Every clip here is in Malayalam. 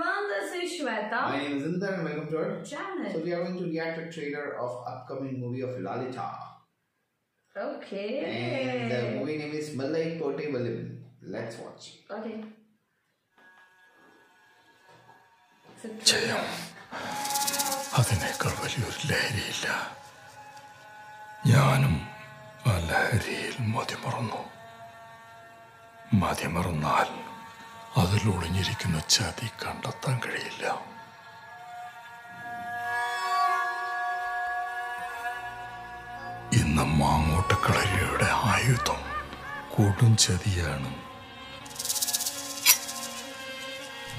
everyone, this is Shweta. My name is Inder and welcome to our Channel. So we are going to react a trailer of upcoming movie of Lalita. Okay. And the movie name is Malai Kote Valim. Let's watch. Okay. ജയം അതിനേക്കാൾ വലിയൊരു ലഹരിയില്ല ഞാനും ആ ലഹരിയിൽ മതിമറന്നു മതിമറന്നാൽ അതിൽ ഒളിഞ്ഞിരിക്കുന്ന ചതി കണ്ടെത്താൻ കഴിയില്ല. ഇന്ന് മാങ്ങോട്ടക്കളരിയുടെ ആയുധം കൊടും ചതിയാണ്.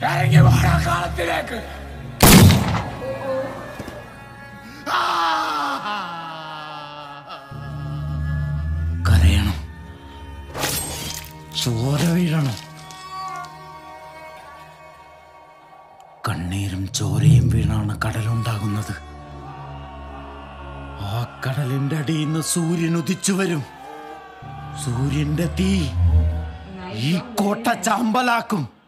ഇറങ്ങി കാലത്തിലേക്ക് കരയണം. ചോര വീഴണം. കണ്ണീരും ചോരയും വീണാണ് കടലുണ്ടാകുന്നത്. ആ കടലിന്റെ അടിയിൽ നിന്ന് സൂര്യൻ ഉദിച്ചു വരും. സൂര്യന്റെ തീ ഈ കോട്ട ചാമ്പലാക്കും.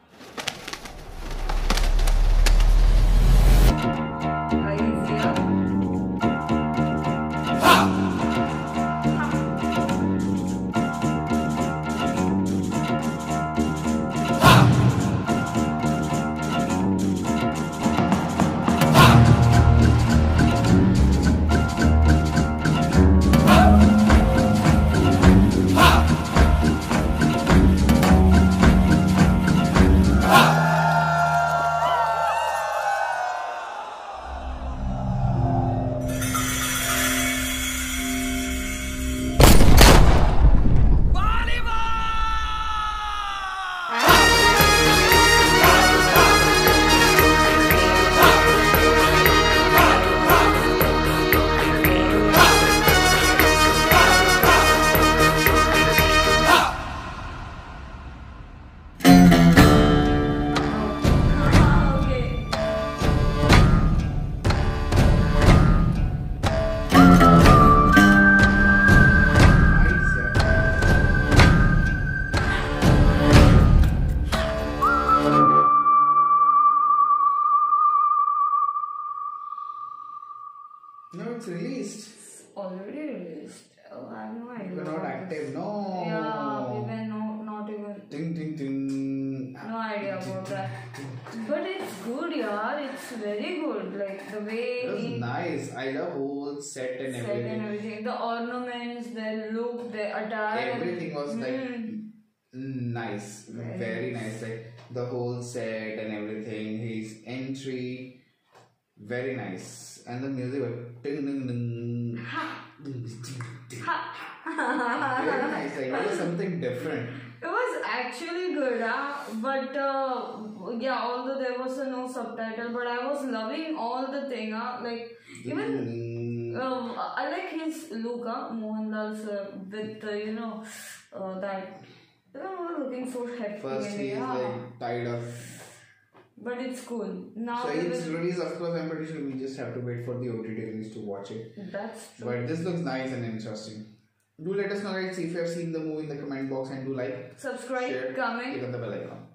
No, it's released. Already released. Oh, I have no idea. Are not active. No. Yeah, we were no, not even. Ding ding ding. No idea about that. But it's good, yeah. It's very good. Like the way It was nice. I love whole set and said everything. and everything. The ornaments, the look, the attire. Everything was like Hmm. nice, Very very nice. Like the whole set and everything. His entry, very nice. And the music was ding ding ding. very nice. Like it was something different. It was actually good, huh? but uh, yeah, although there was a no subtitle, but I was loving all the thing, huh? like even um, I like his look, huh? Mohanlal's uh, with uh, you know uh, that you know looking so happy. First and he is yeah. like tied up. But it's cool now. So it's will- release. Of course, I'm pretty sure we just have to wait for the OTT release to watch it. that's true. But this looks nice and interesting. Do let us know guys if you have seen the movie in the comment box and do like, Subscribe, share, comment. click on the bell icon.